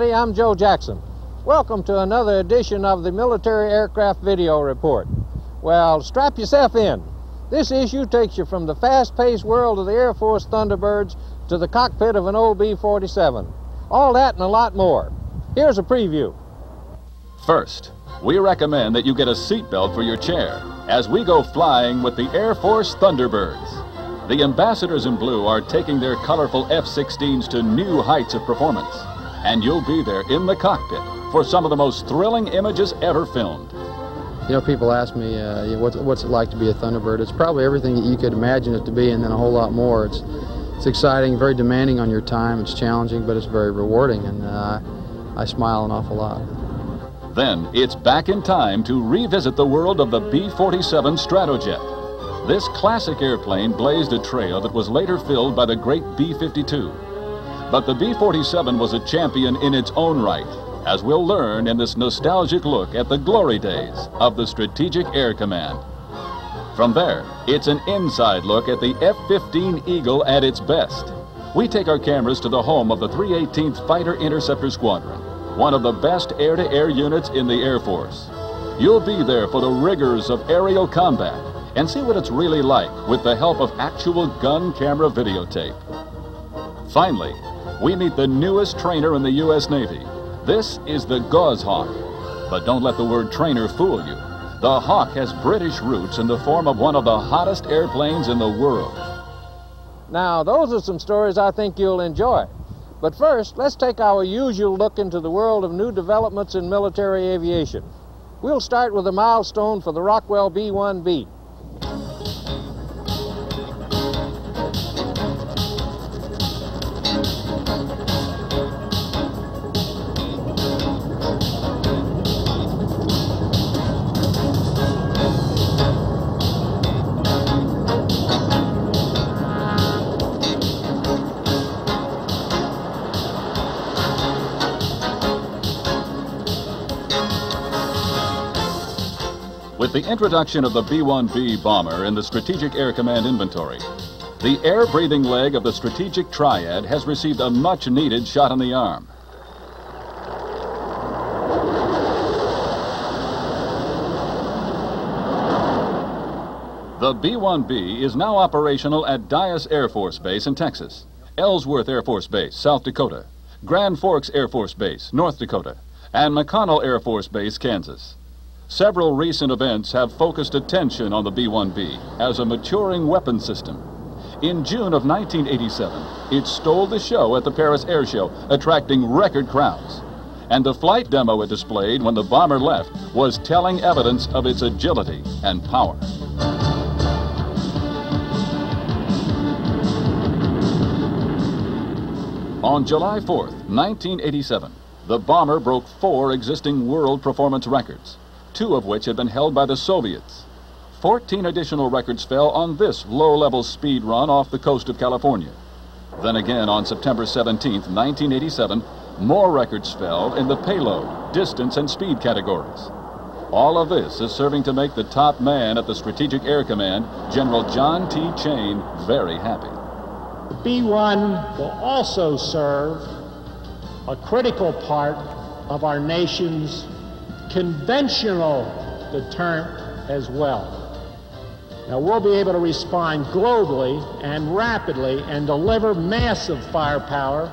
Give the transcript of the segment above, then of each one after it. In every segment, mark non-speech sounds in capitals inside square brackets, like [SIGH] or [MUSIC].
everybody. I'm Joe Jackson. Welcome to another edition of the Military Aircraft Video Report. Well, strap yourself in. This issue takes you from the fast-paced world of the Air Force Thunderbirds to the cockpit of an old B-47. All that and a lot more. Here's a preview. First, we recommend that you get a seatbelt for your chair as we go flying with the Air Force Thunderbirds. The ambassadors in blue are taking their colorful F-16s to new heights of performance. And you'll be there in the cockpit for some of the most thrilling images ever filmed. You know, people ask me, uh, what's, what's it like to be a Thunderbird? It's probably everything that you could imagine it to be and then a whole lot more. It's, it's exciting, very demanding on your time. It's challenging, but it's very rewarding, and uh, I smile an awful lot. Then it's back in time to revisit the world of the B-47 Stratojet. This classic airplane blazed a trail that was later filled by the great B-52. But the B-47 was a champion in its own right, as we'll learn in this nostalgic look at the glory days of the Strategic Air Command. From there, it's an inside look at the F-15 Eagle at its best. We take our cameras to the home of the 318th Fighter Interceptor Squadron, one of the best air-to-air -air units in the Air Force. You'll be there for the rigors of aerial combat, and see what it's really like with the help of actual gun camera videotape. Finally, we meet the newest trainer in the U.S. Navy. This is the Goshawk. But don't let the word trainer fool you. The Hawk has British roots in the form of one of the hottest airplanes in the world. Now, those are some stories I think you'll enjoy. But first, let's take our usual look into the world of new developments in military aviation. We'll start with a milestone for the Rockwell B-1B. The introduction of the B-1B bomber in the Strategic Air Command inventory, the air-breathing leg of the Strategic Triad has received a much-needed shot in the arm. The B-1B is now operational at Dyess Air Force Base in Texas, Ellsworth Air Force Base, South Dakota, Grand Forks Air Force Base, North Dakota, and McConnell Air Force Base, Kansas. Several recent events have focused attention on the B-1B as a maturing weapon system. In June of 1987, it stole the show at the Paris Air Show, attracting record crowds. And the flight demo it displayed when the bomber left was telling evidence of its agility and power. On July 4th, 1987, the bomber broke four existing world performance records two of which had been held by the Soviets. Fourteen additional records fell on this low-level speed run off the coast of California. Then again on September 17, 1987, more records fell in the payload, distance, and speed categories. All of this is serving to make the top man at the Strategic Air Command, General John T. Chain, very happy. The B-1 will also serve a critical part of our nation's conventional deterrent as well. Now, we'll be able to respond globally and rapidly and deliver massive firepower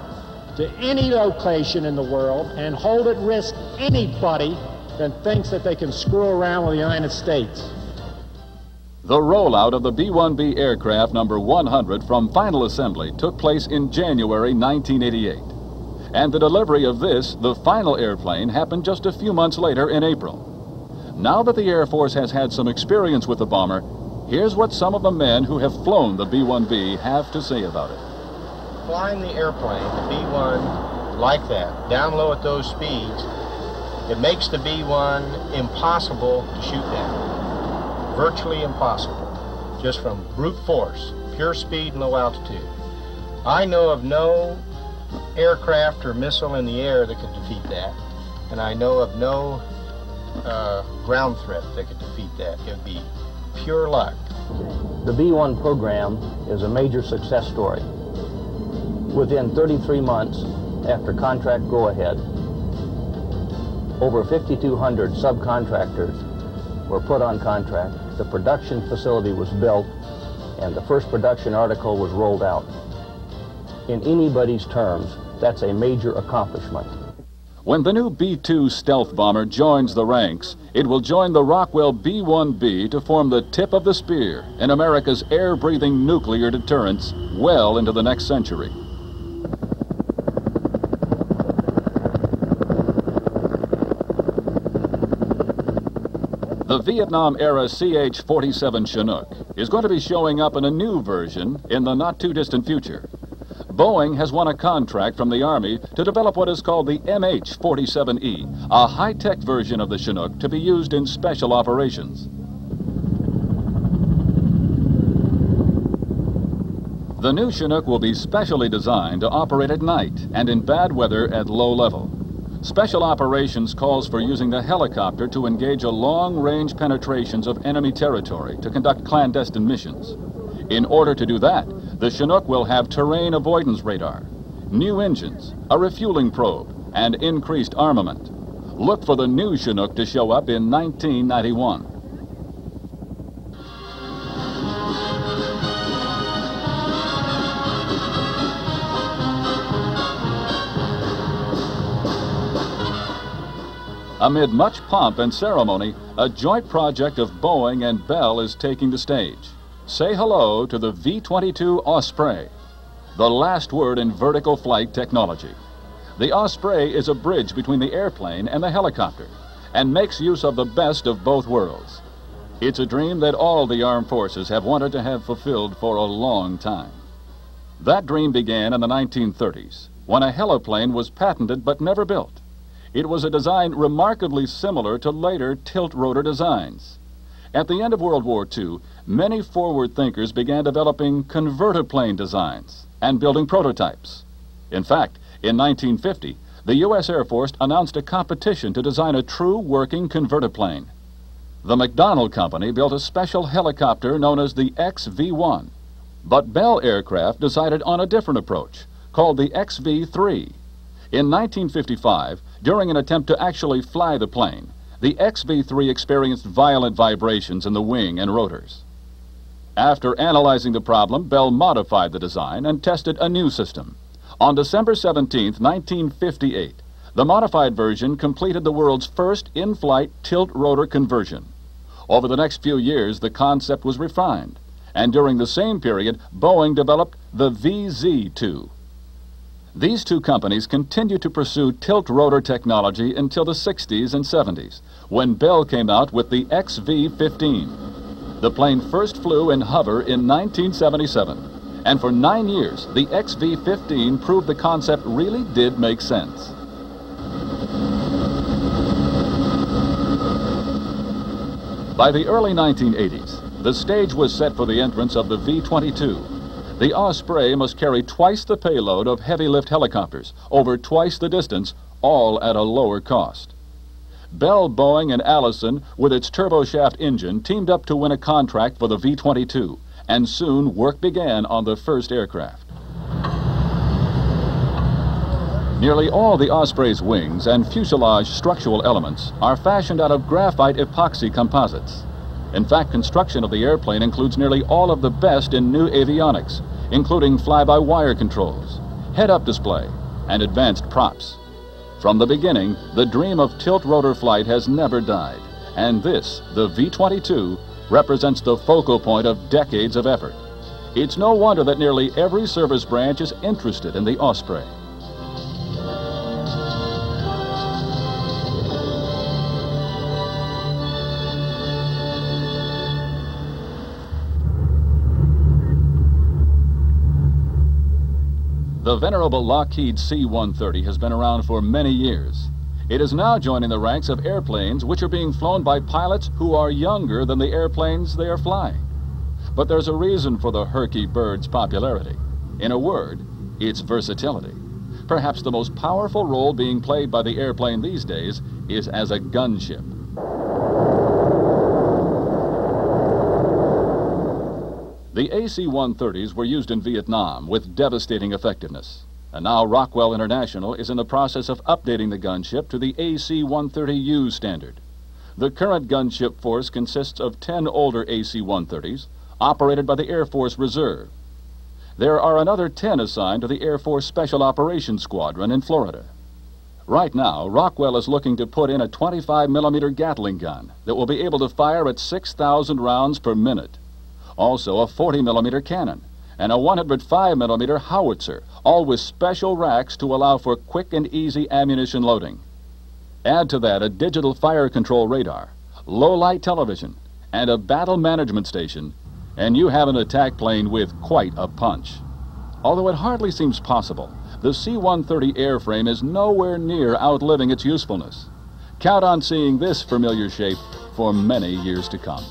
to any location in the world and hold at risk anybody that thinks that they can screw around with the United States. The rollout of the B-1B aircraft number 100 from final assembly took place in January 1988. And the delivery of this, the final airplane, happened just a few months later in April. Now that the Air Force has had some experience with the bomber, here's what some of the men who have flown the B-1B have to say about it. Flying the airplane, the B-1, like that, down low at those speeds, it makes the B-1 impossible to shoot down. Virtually impossible. Just from brute force, pure speed and low altitude. I know of no aircraft or missile in the air that could defeat that. And I know of no uh, ground threat that could defeat that. It would be pure luck. The B-1 program is a major success story. Within 33 months, after contract go-ahead, over 5,200 subcontractors were put on contract. The production facility was built, and the first production article was rolled out. In anybody's terms, that's a major accomplishment. When the new B 2 stealth bomber joins the ranks, it will join the Rockwell B 1B to form the tip of the spear in America's air breathing nuclear deterrence well into the next century. The Vietnam era CH 47 Chinook is going to be showing up in a new version in the not too distant future. Boeing has won a contract from the Army to develop what is called the MH 47E, a high tech version of the Chinook to be used in special operations. The new Chinook will be specially designed to operate at night and in bad weather at low level. Special operations calls for using the helicopter to engage a long-range penetrations of enemy territory to conduct clandestine missions. In order to do that, the Chinook will have terrain avoidance radar, new engines, a refueling probe, and increased armament. Look for the new Chinook to show up in 1991. Amid much pomp and ceremony, a joint project of Boeing and Bell is taking the stage. Say hello to the V-22 Osprey, the last word in vertical flight technology. The Osprey is a bridge between the airplane and the helicopter and makes use of the best of both worlds. It's a dream that all the armed forces have wanted to have fulfilled for a long time. That dream began in the 1930s when a heliplane was patented but never built. It was a design remarkably similar to later tilt rotor designs. At the end of World War II, many forward thinkers began developing convertiplane designs and building prototypes. In fact, in 1950, the U.S. Air Force announced a competition to design a true working convertiplane. The McDonnell Company built a special helicopter known as the XV-1. But Bell Aircraft decided on a different approach, called the XV-3. In 1955, during an attempt to actually fly the plane, the XV-3 experienced violent vibrations in the wing and rotors. After analyzing the problem, Bell modified the design and tested a new system. On December 17, 1958, the modified version completed the world's first in-flight tilt-rotor conversion. Over the next few years, the concept was refined, and during the same period, Boeing developed the VZ-2. These two companies continued to pursue tilt-rotor technology until the 60s and 70s, when Bell came out with the XV-15. The plane first flew in hover in 1977, and for nine years, the XV-15 proved the concept really did make sense. By the early 1980s, the stage was set for the entrance of the V-22. The Osprey must carry twice the payload of heavy lift helicopters, over twice the distance, all at a lower cost. Bell, Boeing, and Allison, with its turboshaft engine, teamed up to win a contract for the V 22, and soon work began on the first aircraft. Nearly all the Osprey's wings and fuselage structural elements are fashioned out of graphite epoxy composites. In fact, construction of the airplane includes nearly all of the best in new avionics, including fly-by-wire controls, head-up display, and advanced props. From the beginning, the dream of tilt rotor flight has never died, and this, the V 22, represents the focal point of decades of effort. It's no wonder that nearly every service branch is interested in the Osprey. The venerable Lockheed C-130 has been around for many years. It is now joining the ranks of airplanes which are being flown by pilots who are younger than the airplanes they are flying. But there's a reason for the Herky bird's popularity. In a word, its versatility. Perhaps the most powerful role being played by the airplane these days is as a gunship. The AC-130s were used in Vietnam with devastating effectiveness. And now Rockwell International is in the process of updating the gunship to the AC 130U standard. The current gunship force consists of 10 older AC 130s operated by the Air Force Reserve. There are another 10 assigned to the Air Force Special Operations Squadron in Florida. Right now, Rockwell is looking to put in a 25 millimeter Gatling gun that will be able to fire at 6,000 rounds per minute. Also, a 40 millimeter cannon and a 105 millimeter howitzer, all with special racks to allow for quick and easy ammunition loading. Add to that a digital fire control radar, low light television, and a battle management station, and you have an attack plane with quite a punch. Although it hardly seems possible, the C 130 airframe is nowhere near outliving its usefulness. Count on seeing this familiar shape for many years to come.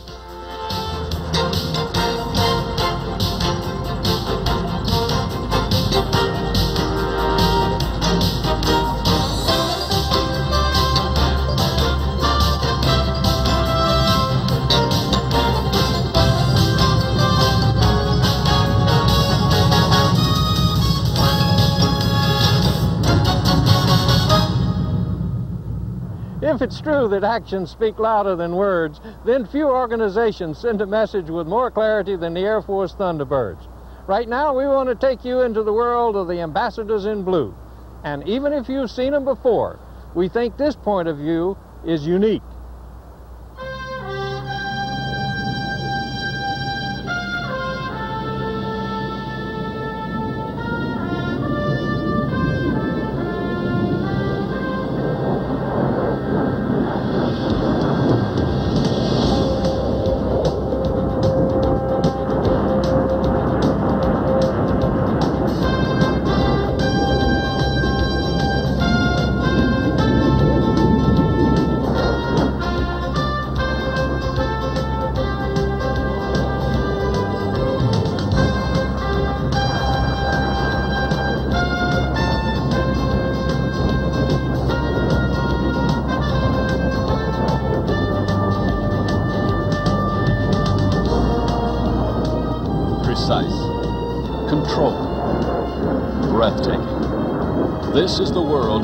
True that actions speak louder than words, then few organizations send a message with more clarity than the Air Force Thunderbirds. Right now, we want to take you into the world of the ambassadors in blue. And even if you've seen them before, we think this point of view is unique.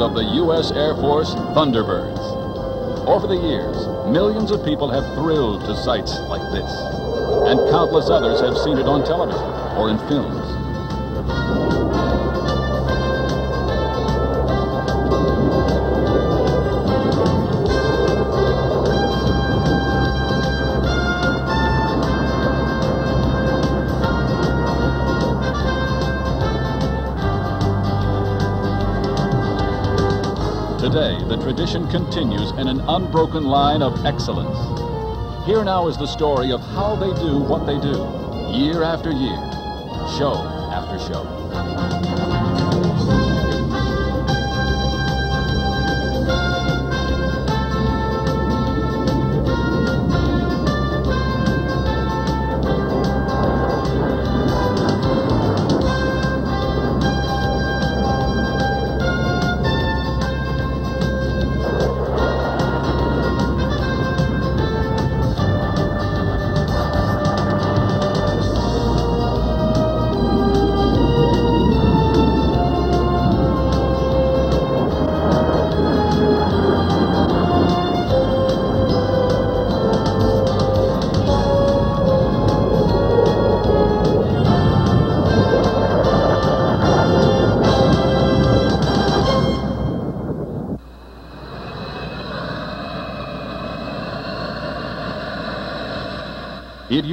Of the U.S. Air Force Thunderbirds. Over the years, millions of people have thrilled to sights like this, and countless others have seen it on television or in films. The tradition continues in an unbroken line of excellence. Here now is the story of how they do what they do, year after year, show after show.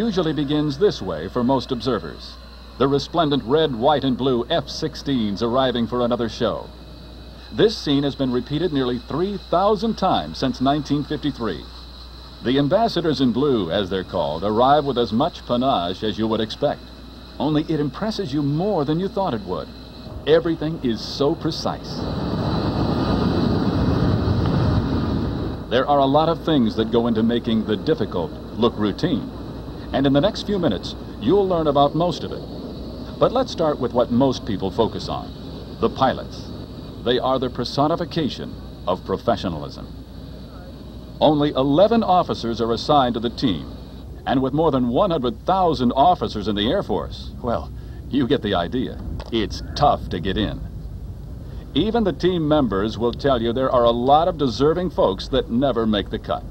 Usually begins this way for most observers the resplendent red, white, and blue F 16s arriving for another show. This scene has been repeated nearly 3,000 times since 1953. The ambassadors in blue, as they're called, arrive with as much panache as you would expect. Only it impresses you more than you thought it would. Everything is so precise. There are a lot of things that go into making the difficult look routine. And in the next few minutes, you'll learn about most of it. But let's start with what most people focus on the pilots. They are the personification of professionalism. Only 11 officers are assigned to the team. And with more than 100,000 officers in the Air Force, well, you get the idea. It's tough to get in. Even the team members will tell you there are a lot of deserving folks that never make the cut.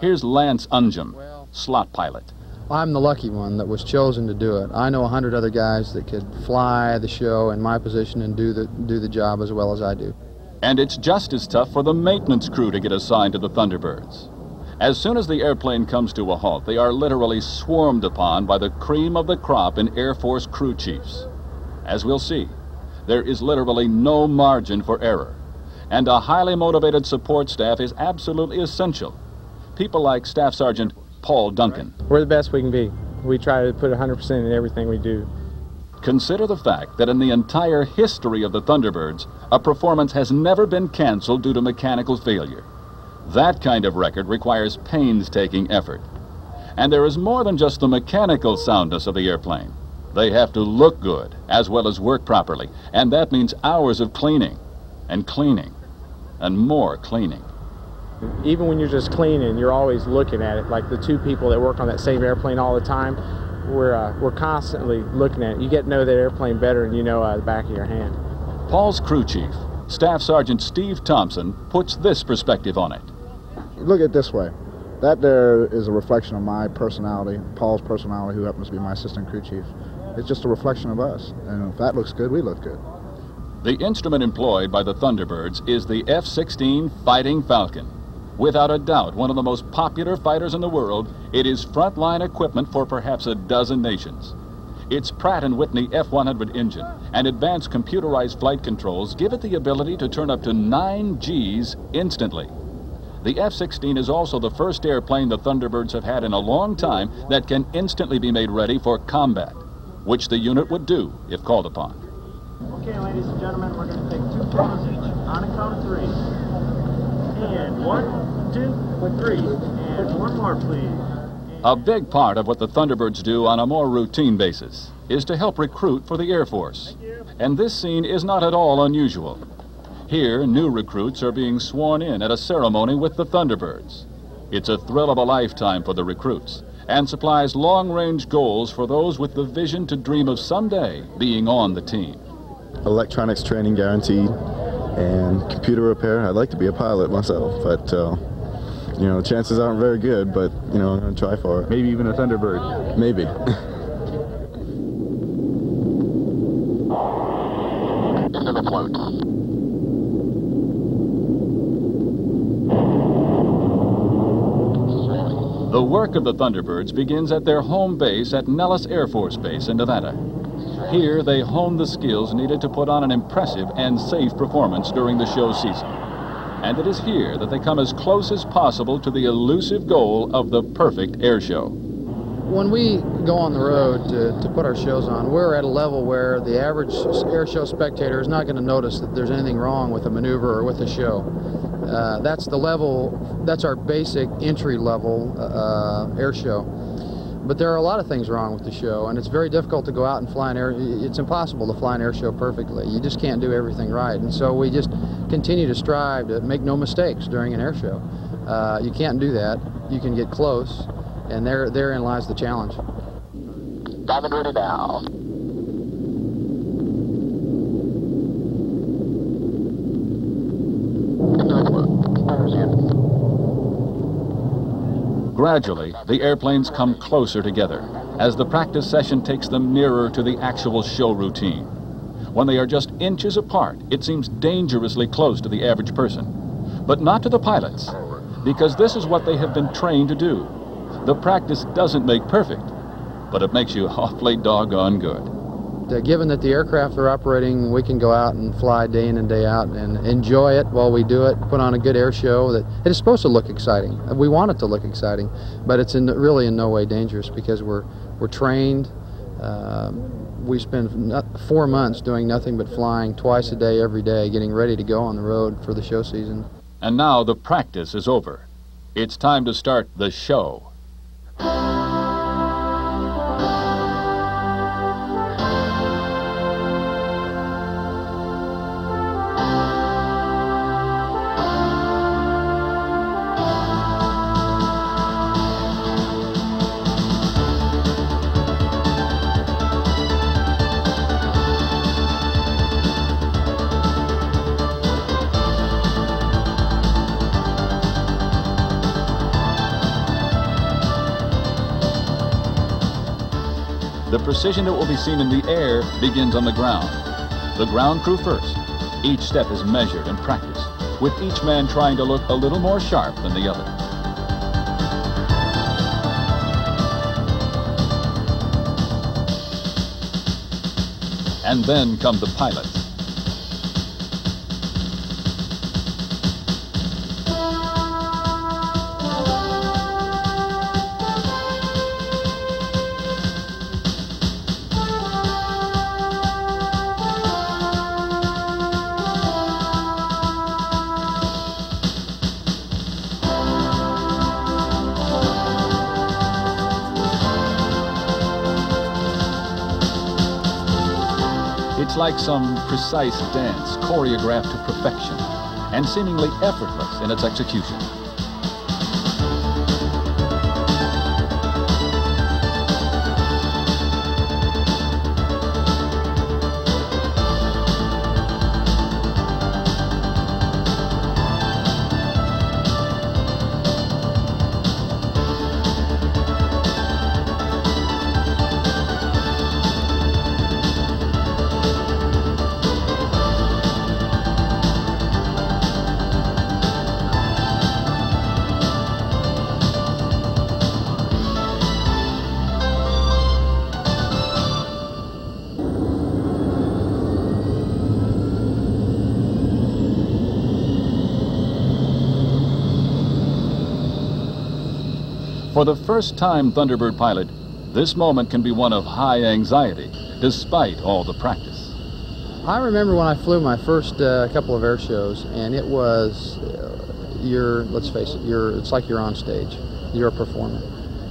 Here's Lance Unjum, slot pilot. I'm the lucky one that was chosen to do it. I know a hundred other guys that could fly the show in my position and do the do the job as well as I do. And it's just as tough for the maintenance crew to get assigned to the Thunderbirds. As soon as the airplane comes to a halt, they are literally swarmed upon by the cream of the crop in Air Force crew chiefs. As we'll see, there is literally no margin for error. And a highly motivated support staff is absolutely essential. People like Staff Sergeant Paul Duncan. We're the best we can be. We try to put 100% in everything we do. Consider the fact that in the entire history of the Thunderbirds, a performance has never been canceled due to mechanical failure. That kind of record requires painstaking effort. And there is more than just the mechanical soundness of the airplane. They have to look good as well as work properly, and that means hours of cleaning and cleaning and more cleaning. Even when you're just cleaning, you're always looking at it. Like the two people that work on that same airplane all the time, we're, uh, we're constantly looking at it. You get to know that airplane better than you know uh, the back of your hand. Paul's crew chief, Staff Sergeant Steve Thompson, puts this perspective on it. Look at it this way. That there is a reflection of my personality, Paul's personality, who happens to be my assistant crew chief. It's just a reflection of us. And if that looks good, we look good. The instrument employed by the Thunderbirds is the F 16 Fighting Falcon. Without a doubt, one of the most popular fighters in the world, it is frontline equipment for perhaps a dozen nations. Its Pratt & Whitney F100 engine and advanced computerized flight controls give it the ability to turn up to 9 Gs instantly. The F-16 is also the first airplane the Thunderbirds have had in a long time that can instantly be made ready for combat, which the unit would do if called upon. Okay, ladies and gentlemen, we're going to take two photos each on a count of three. And one, two, three. And one more, please. A big part of what the Thunderbirds do on a more routine basis is to help recruit for the Air Force. And this scene is not at all unusual. Here, new recruits are being sworn in at a ceremony with the Thunderbirds. It's a thrill of a lifetime for the recruits and supplies long-range goals for those with the vision to dream of someday being on the team. Electronics training guaranteed and computer repair. I'd like to be a pilot myself, but uh, you know, chances aren't very good, but you know, I'm gonna try for it. Maybe even a Thunderbird. Maybe. Into the float. The work of the Thunderbirds begins at their home base at Nellis Air Force Base in Nevada. Here, they hone the skills needed to put on an impressive and safe performance during the show season. And it is here that they come as close as possible to the elusive goal of the perfect air show. When we go on the road to, to put our shows on, we're at a level where the average air show spectator is not going to notice that there's anything wrong with a maneuver or with a show. Uh, that's the level, that's our basic entry level uh, air show. But there are a lot of things wrong with the show, and it's very difficult to go out and fly an air. It's impossible to fly an air show perfectly. You just can't do everything right, and so we just continue to strive to make no mistakes during an air show. Uh, you can't do that. You can get close, and there therein lies the challenge. Diamond ready now. Gradually, the airplanes come closer together as the practice session takes them nearer to the actual show routine. When they are just inches apart, it seems dangerously close to the average person. But not to the pilots, because this is what they have been trained to do. The practice doesn't make perfect, but it makes you [LAUGHS] awfully doggone good. Uh, given that the aircraft are operating, we can go out and fly day in and day out and enjoy it while we do it, put on a good air show that it is supposed to look exciting. We want it to look exciting, but it's in, really in no way dangerous because we're, we're trained. Uh, we spend four months doing nothing but flying twice a day, every day, getting ready to go on the road for the show season. And now the practice is over. It's time to start the show. Precision that will be seen in the air begins on the ground. The ground crew first. Each step is measured and practiced, with each man trying to look a little more sharp than the other. And then come the pilots. Like some precise dance choreographed to perfection and seemingly effortless in its execution. For the first time Thunderbird pilot, this moment can be one of high anxiety, despite all the practice. I remember when I flew my first uh, couple of air shows, and it was uh, you're let's face it, you're it's like you're on stage, you're a performer,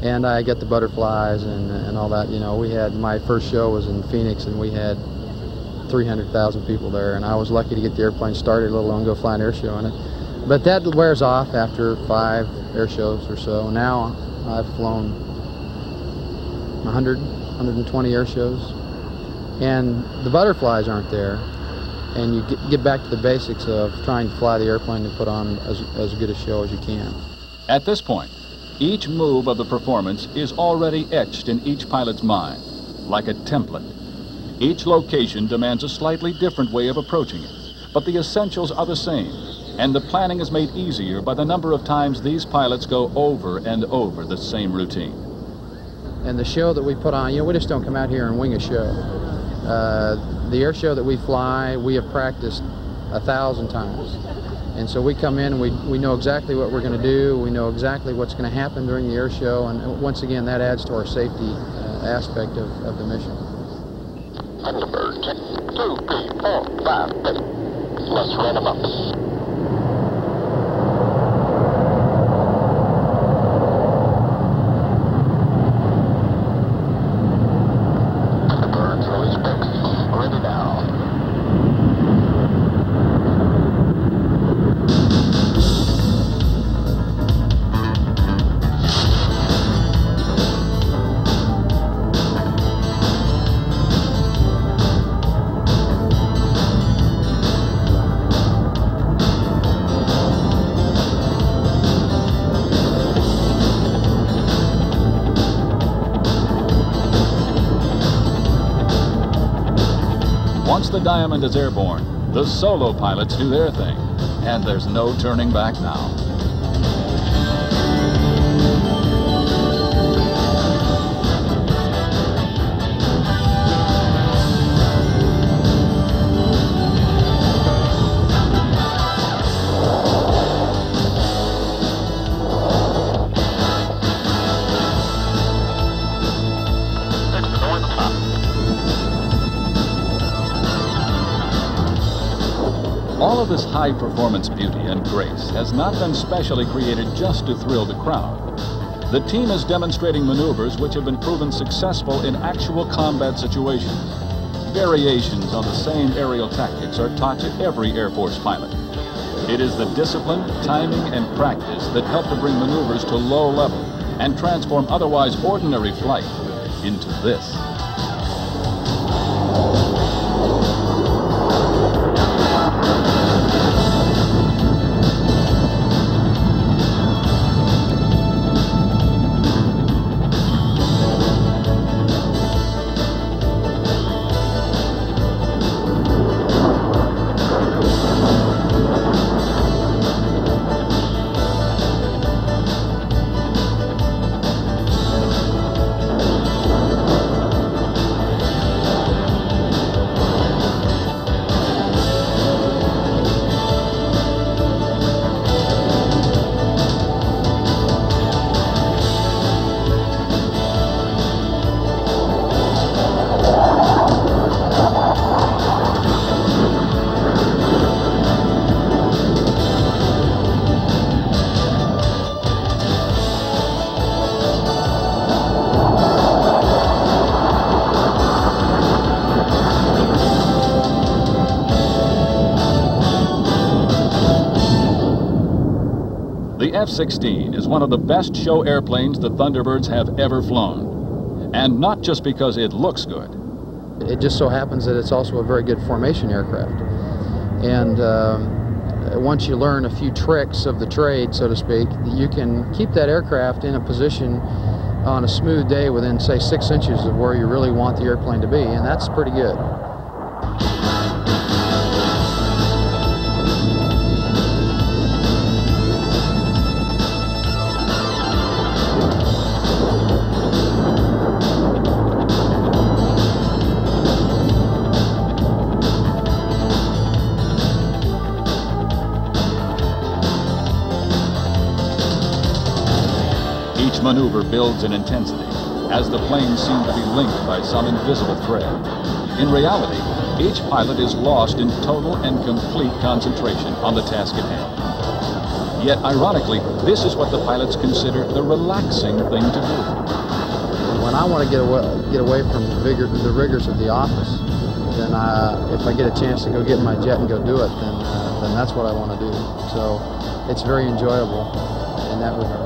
and I get the butterflies and and all that. You know, we had my first show was in Phoenix, and we had 300,000 people there, and I was lucky to get the airplane started, let alone go fly an air show in it. But that wears off after five air shows or so. Now I've flown 100, 120 air shows, and the butterflies aren't there. And you get, get back to the basics of trying to fly the airplane and put on as, as good a show as you can. At this point, each move of the performance is already etched in each pilot's mind, like a template. Each location demands a slightly different way of approaching it, but the essentials are the same, and the planning is made easier by the number of times these pilots go over and over the same routine. And the show that we put on, you know, we just don't come out here and wing a show. Uh, the air show that we fly, we have practiced a thousand times. And so we come in and we, we know exactly what we're going to do. We know exactly what's going to happen during the air show. And once again, that adds to our safety uh, aspect of, of the mission. Thunderbird, check. Two, three, four, five, six. Let's run them up. Diamond is airborne, the solo pilots do their thing, and there's no turning back now. This high performance beauty and grace has not been specially created just to thrill the crowd. The team is demonstrating maneuvers which have been proven successful in actual combat situations. Variations on the same aerial tactics are taught to every Air Force pilot. It is the discipline, timing, and practice that help to bring maneuvers to low level and transform otherwise ordinary flight into this. F-16 is one of the best show airplanes the Thunderbirds have ever flown. And not just because it looks good. It just so happens that it's also a very good formation aircraft. And um, once you learn a few tricks of the trade, so to speak, you can keep that aircraft in a position on a smooth day within, say, six inches of where you really want the airplane to be, and that's pretty good. Maneuver builds in intensity as the planes seem to be linked by some invisible thread. In reality, each pilot is lost in total and complete concentration on the task at hand. Yet, ironically, this is what the pilots consider the relaxing thing to do. When I want to get away, get away from the, vigor, the rigors of the office, then I, if I get a chance to go get in my jet and go do it, then, uh, then that's what I want to do. So it's very enjoyable in that regard.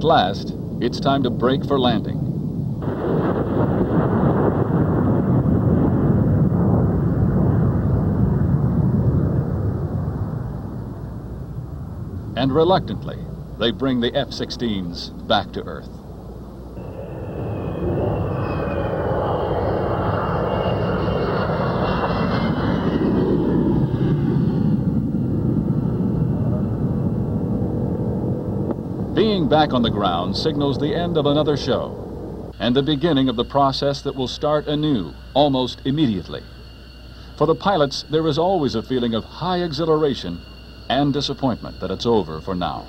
At last, it's time to break for landing. And reluctantly, they bring the F-16s back to Earth. Being back on the ground signals the end of another show and the beginning of the process that will start anew almost immediately. For the pilots, there is always a feeling of high exhilaration and disappointment that it's over for now.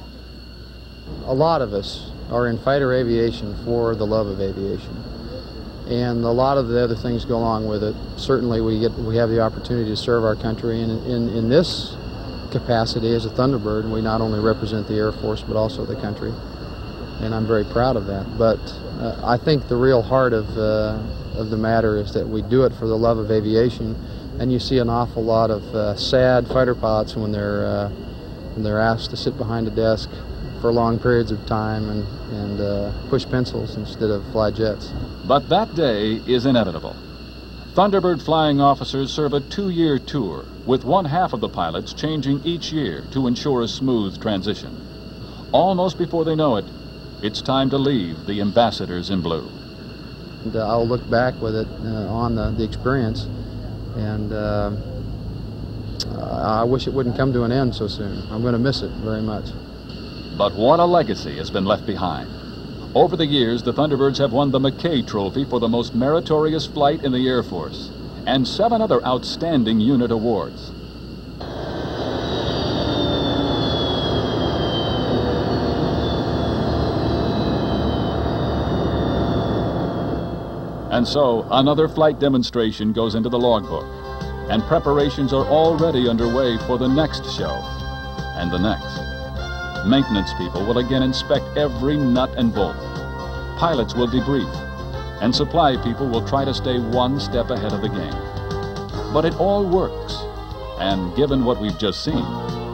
A lot of us are in fighter aviation for the love of aviation. And a lot of the other things go along with it. Certainly we get we have the opportunity to serve our country and in, in this capacity as a Thunderbird, we not only represent the Air Force but also the country, and I'm very proud of that. But uh, I think the real heart of uh, of the matter is that we do it for the love of aviation, and you see an awful lot of uh, sad fighter pilots when they're uh, when they're asked to sit behind a desk for long periods of time and and uh, push pencils instead of fly jets. But that day is inevitable. Thunderbird flying officers serve a two-year tour, with one half of the pilots changing each year to ensure a smooth transition. Almost before they know it, it's time to leave the ambassadors in blue. And, uh, I'll look back with it uh, on the, the experience, and uh, I wish it wouldn't come to an end so soon. I'm going to miss it very much. But what a legacy has been left behind. Over the years, the Thunderbirds have won the Mackay Trophy for the most meritorious flight in the Air Force, and seven other outstanding unit awards. And so, another flight demonstration goes into the logbook, and preparations are already underway for the next show, and the next. Maintenance people will again inspect every nut and bolt. Pilots will debrief, and supply people will try to stay one step ahead of the game. But it all works, and given what we've just seen,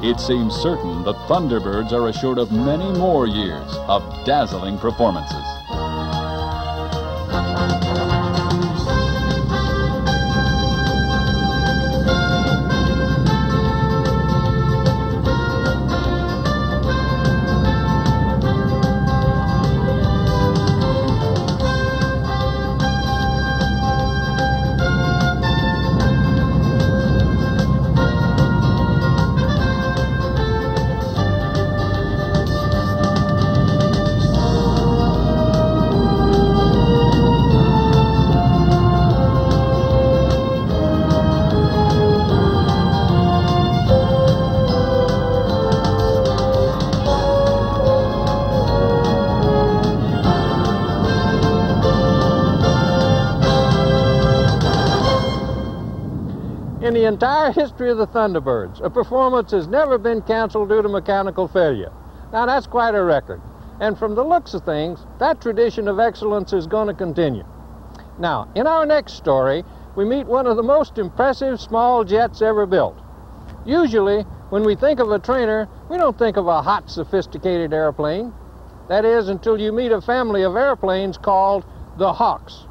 it seems certain the Thunderbirds are assured of many more years of dazzling performances. Entire history of the Thunderbirds, a performance has never been canceled due to mechanical failure. Now, that's quite a record. And from the looks of things, that tradition of excellence is going to continue. Now, in our next story, we meet one of the most impressive small jets ever built. Usually, when we think of a trainer, we don't think of a hot, sophisticated airplane. That is, until you meet a family of airplanes called the Hawks.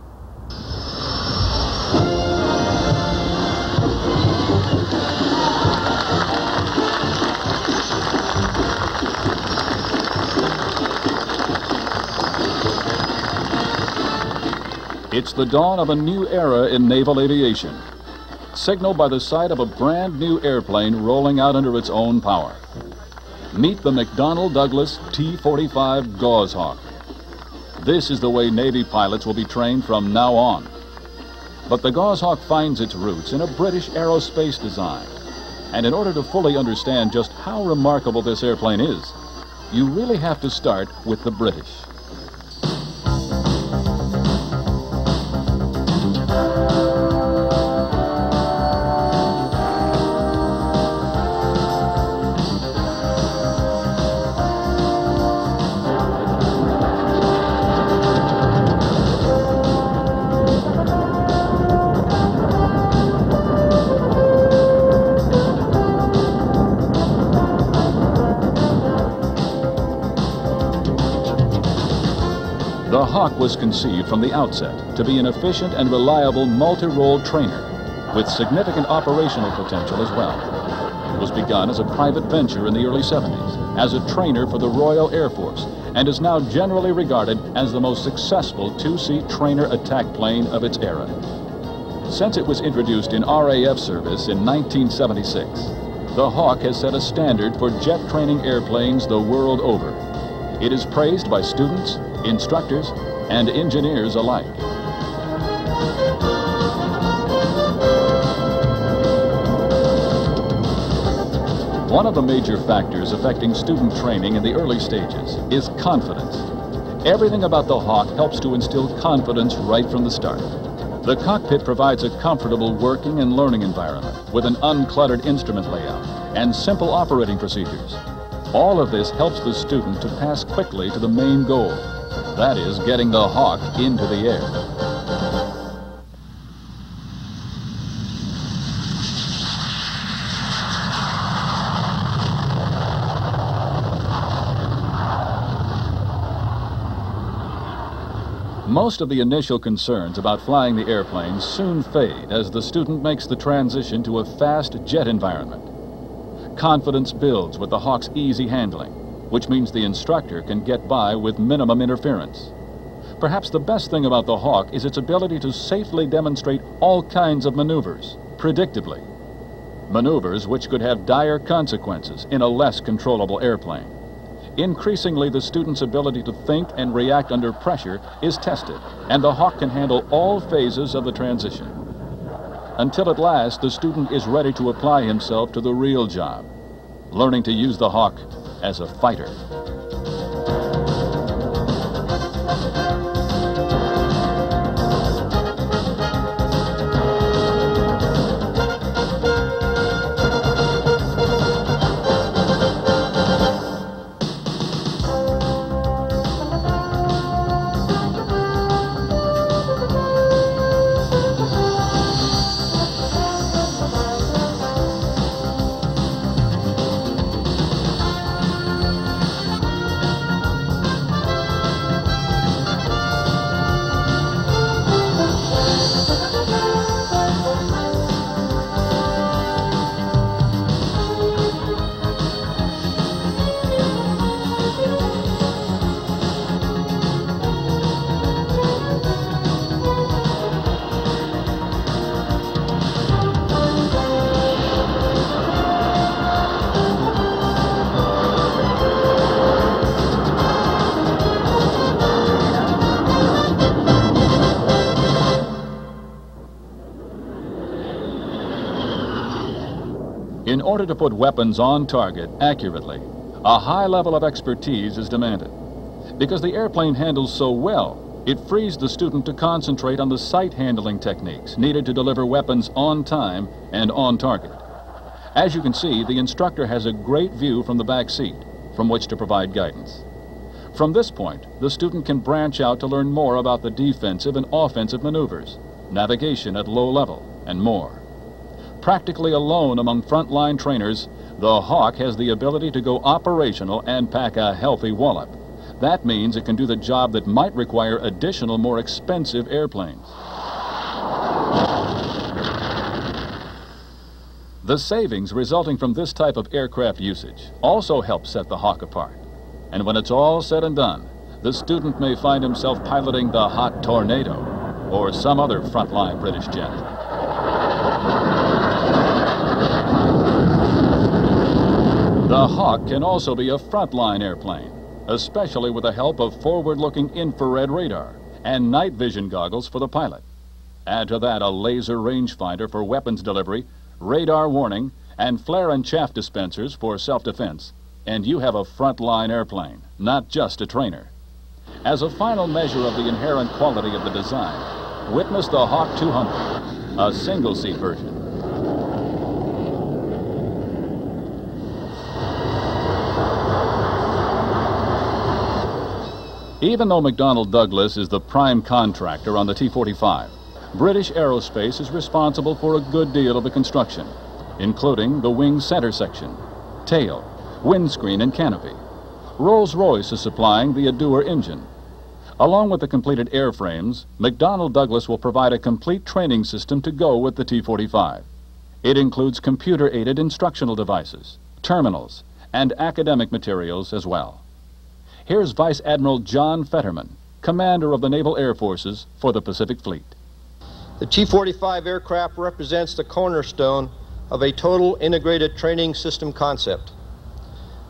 It's the dawn of a new era in naval aviation, signaled by the sight of a brand new airplane rolling out under its own power. Meet the McDonnell Douglas T 45 Goshawk. This is the way Navy pilots will be trained from now on. But the Goshawk finds its roots in a British aerospace design. And in order to fully understand just how remarkable this airplane is, you really have to start with the British. Was conceived from the outset to be an efficient and reliable multi-role trainer with significant operational potential as well. It was begun as a private venture in the early 70s as a trainer for the Royal Air Force and is now generally regarded as the most successful two-seat trainer attack plane of its era. Since it was introduced in RAF service in 1976, the Hawk has set a standard for jet training airplanes the world over. It is praised by students, instructors, and engineers alike. One of the major factors affecting student training in the early stages is confidence. Everything about the Hawk helps to instill confidence right from the start. The cockpit provides a comfortable working and learning environment with an uncluttered instrument layout and simple operating procedures. All of this helps the student to pass quickly to the main goal. That is getting the Hawk into the air. Most of the initial concerns about flying the airplane soon fade as the student makes the transition to a fast jet environment. Confidence builds with the Hawk's easy handling, which means the instructor can get by with minimum interference. Perhaps the best thing about the Hawk is its ability to safely demonstrate all kinds of maneuvers, predictably. Maneuvers which could have dire consequences in a less controllable airplane. Increasingly, the student's ability to think and react under pressure is tested, and the Hawk can handle all phases of the transition. Until at last, the student is ready to apply himself to the real job, learning to use the Hawk as a fighter. Order to put weapons on target accurately, a high level of expertise is demanded. Because the airplane handles so well, It frees the student to concentrate on the sight handling techniques needed to deliver weapons on time and on target. As you can see, the instructor has a great view from the back seat from which to provide guidance. From this point, the student can branch out to learn more about the defensive and offensive maneuvers, navigation at low level, and more. Practically alone among frontline trainers, the Hawk has the ability to go operational and pack a healthy wallop. That means it can do the job that might require additional, more expensive airplanes. The savings resulting from this type of aircraft usage also help set the Hawk apart. And when it's all said and done, the student may find himself piloting the Hot Tornado or some other frontline British jet. The Hawk can also be a frontline airplane especially with the help of forward-looking infrared radar and night vision goggles for the pilot. Add to that a laser rangefinder for weapons delivery, radar warning, and flare and chaff dispensers for self-defense, and you have a frontline airplane, not just a trainer. As a final measure of the inherent quality of the design, witness the Hawk 200, a single-seat version. Even though McDonnell Douglas is the prime contractor on the T-45, British Aerospace is responsible for a good deal of the construction, including the wing center section, tail, windscreen, and canopy. Rolls-Royce is supplying the Adour engine. Along with the completed airframes, McDonnell Douglas will provide a complete training system to go with the T-45. It includes computer-aided instructional devices, terminals, and academic materials as well. Here's Vice Admiral John Fetterman, commander of the Naval Air Forces for the Pacific Fleet. The T-45 aircraft represents the cornerstone of a total integrated training system concept.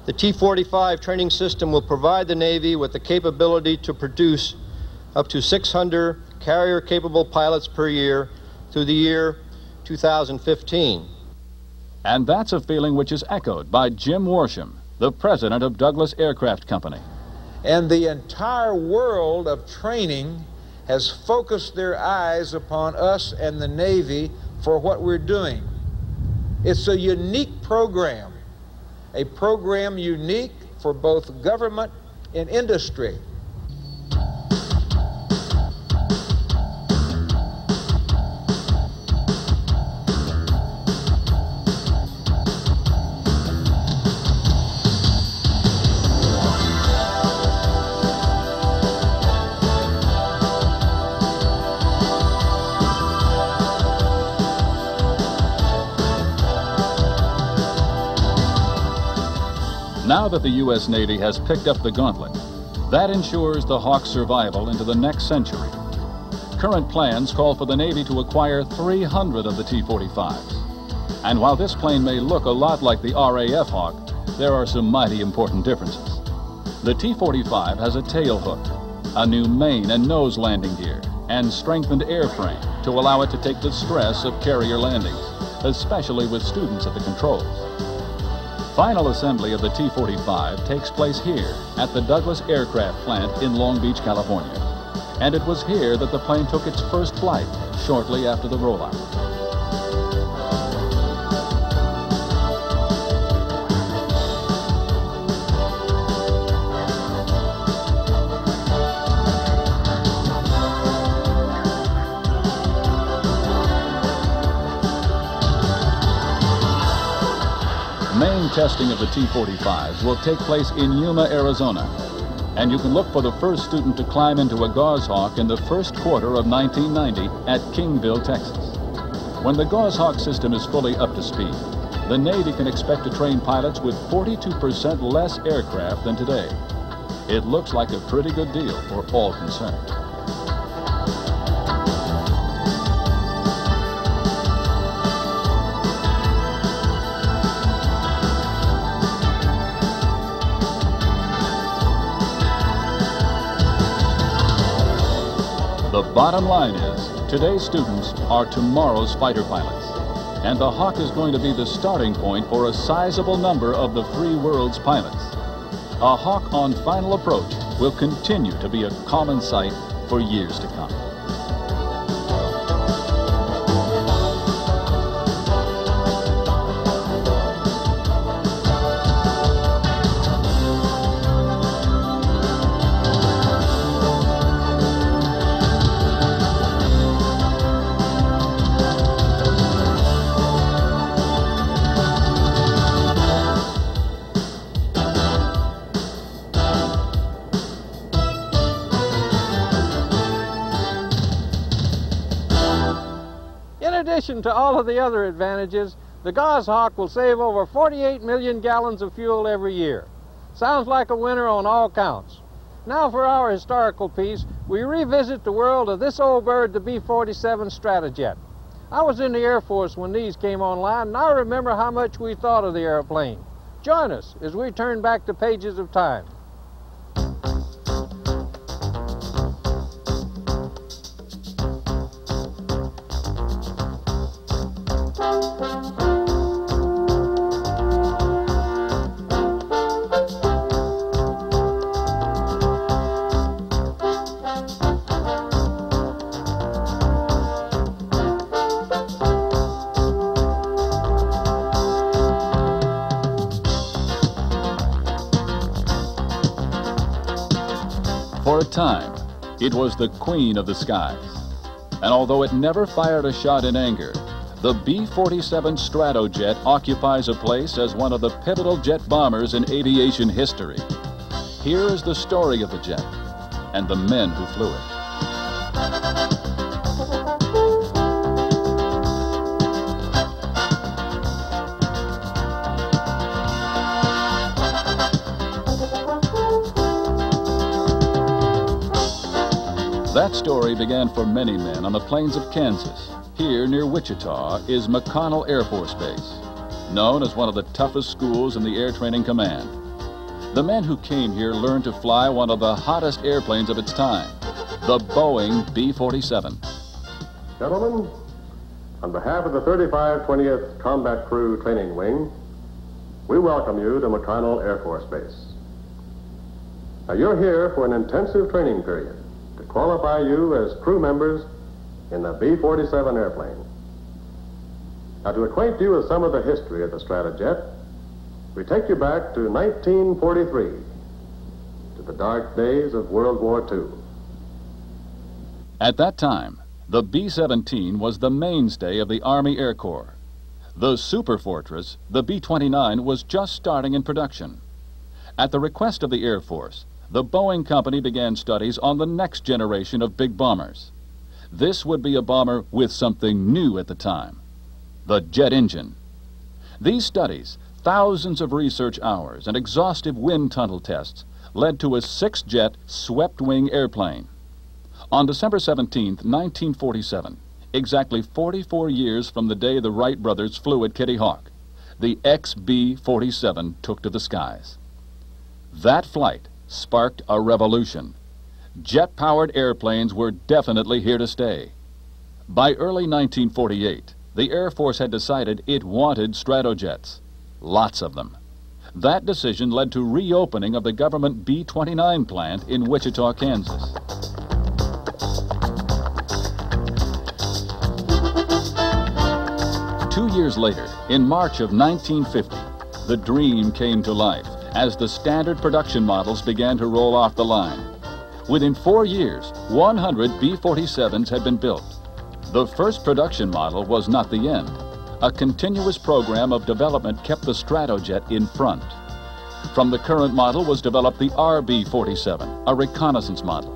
The T-45 training system will provide the Navy with the capability to produce up to 600 carrier-capable pilots per year through the year 2015. And that's a feeling which is echoed by Jim Worsham, the president of Douglas Aircraft Company. And the entire world of training has focused their eyes upon us and the Navy for what we're doing. It's a unique program, a program unique for both government and industry. That the U.S. Navy has picked up the gauntlet, that ensures the Hawk's survival into the next century. Current plans call for the Navy to acquire 300 of the T-45s. And while this plane may look a lot like the RAF Hawk, there are some mighty important differences. The T-45 has a tail hook, a new main and nose landing gear, and strengthened airframe to allow it to take the stress of carrier landings, especially with students at the controls. Final assembly of the T-45 takes place here at the Douglas Aircraft Plant in Long Beach, California. And it was here that the plane took its first flight shortly after the rollout. Testing of the T-45s will take place in Yuma, Arizona. And you can look for the first student to climb into a Goshawk in the first quarter of 1990 at Kingsville, Texas. When the Goshawk system is fully up to speed, the Navy can expect to train pilots with 42% less aircraft than today. It looks like a pretty good deal for all concerned. Bottom line is, today's students are tomorrow's fighter pilots. And the Hawk is going to be the starting point for a sizable number of the free world's pilots. A Hawk on final approach will continue to be a common sight for years to come. Addition to all of the other advantages, the Goshawk will save over 48 million gallons of fuel every year. Sounds like a winner on all counts. Now for our historical piece, we revisit the world of this old bird, the B-47 Stratojet. I was in the Air Force when these came online, and I remember how much we thought of the airplane. Join us as we turn back the pages of time. Time, it was the queen of the skies. And although it never fired a shot in anger, the B-47 Stratojet occupies a place as one of the pivotal jet bombers in aviation history. Here is the story of the jet and the men who flew it. That story began for many men on the plains of Kansas. Here near Wichita is McConnell Air Force Base, known as one of the toughest schools in the Air Training Command. The men who came here learned to fly one of the hottest airplanes of its time, the Boeing B-47. Gentlemen, on behalf of the 3520th Combat Crew Training Wing, we welcome you to McConnell Air Force Base. Now, you're here for an intensive training period qualify you as crew members in the B-47 airplane. Now, to acquaint you with some of the history of the Stratojet, we take you back to 1943, to the dark days of World War II. At that time, the B-17 was the mainstay of the Army Air Corps. The Super Fortress, the B-29, was just starting in production. At the request of the Air Force, the Boeing company began studies on the next generation of big bombers. This would be a bomber with something new at the time the jet engine. These studies, thousands of research hours, and exhaustive wind tunnel tests led to a six jet swept wing airplane. On December 17, 1947, exactly 44 years from the day the Wright brothers flew at Kitty Hawk, the XB 47 took to the skies. That flight sparked a revolution. Jet powered airplanes were definitely here to stay. By early 1948, the Air Force had decided it wanted Stratojets. Lots of them. That decision led to reopening of the government B 29 plant in Wichita, Kansas. Two years later, in March of 1950, the dream came to life as the standard production models began to roll off the line. Within four years, 100 B 47s had been built. The first production model was not the end. A continuous program of development kept the Stratojet in front. From the current model was developed the RB 47, a reconnaissance model.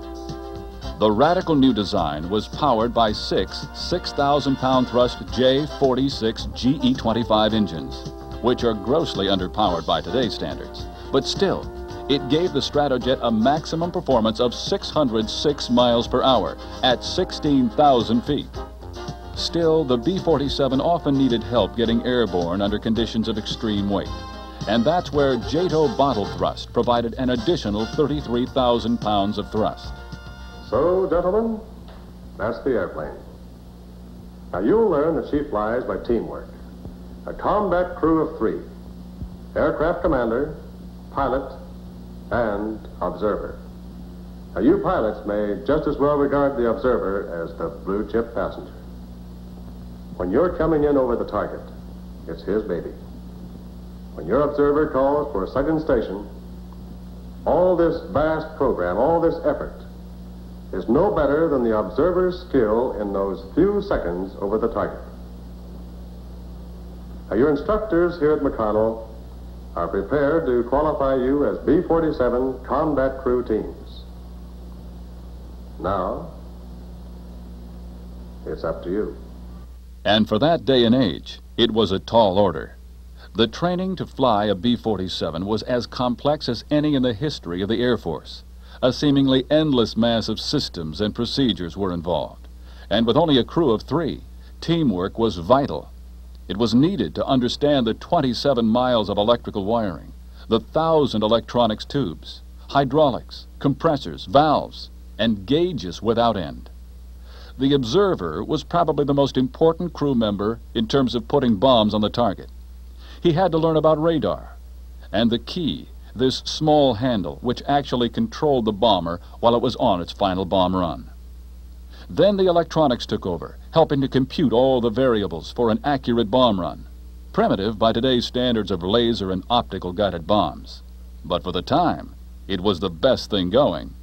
The radical new design was powered by six 6,000 pound thrust J 46 GE 25 engines, which are grossly underpowered by today's standards. But still, it gave the Stratojet a maximum performance of 606 miles per hour at 16,000 feet. Still, the B 47 often needed help getting airborne under conditions of extreme weight. And that's where JATO bottle thrust provided an additional 33,000 pounds of thrust. So, gentlemen, that's the airplane. Now, you'll learn that she flies by teamwork. A combat crew of three aircraft commander, pilot, and observer. Now, you pilots may just as well regard the observer as the blue chip passenger. When you're coming in over the target, it's his baby. When your observer calls for a second station, all this vast program, all this effort, is no better than the observer's skill in those few seconds over the target. Your instructors here at McConnell are prepared to qualify you as B 47 combat crew teams. Now, it's up to you. And for that day and age, it was a tall order. The training to fly a B 47 was as complex as any in the history of the Air Force. A seemingly endless mass of systems and procedures were involved. And with only a crew of three, teamwork was vital. It was needed to understand the 27 miles of electrical wiring, the thousand electronics tubes, hydraulics, compressors, valves, and gauges without end. The observer was probably the most important crew member in terms of putting bombs on the target. He had to learn about radar and the key, this small handle which actually controlled the bomber while it was on its final bomb run. Then the electronics took over, helping to compute all the variables for an accurate bomb run. Primitive by today's standards of laser and optical guided bombs. But for the time, it was the best thing going.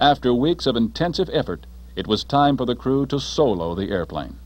After weeks of intensive effort, it was time for the crew to solo the airplane.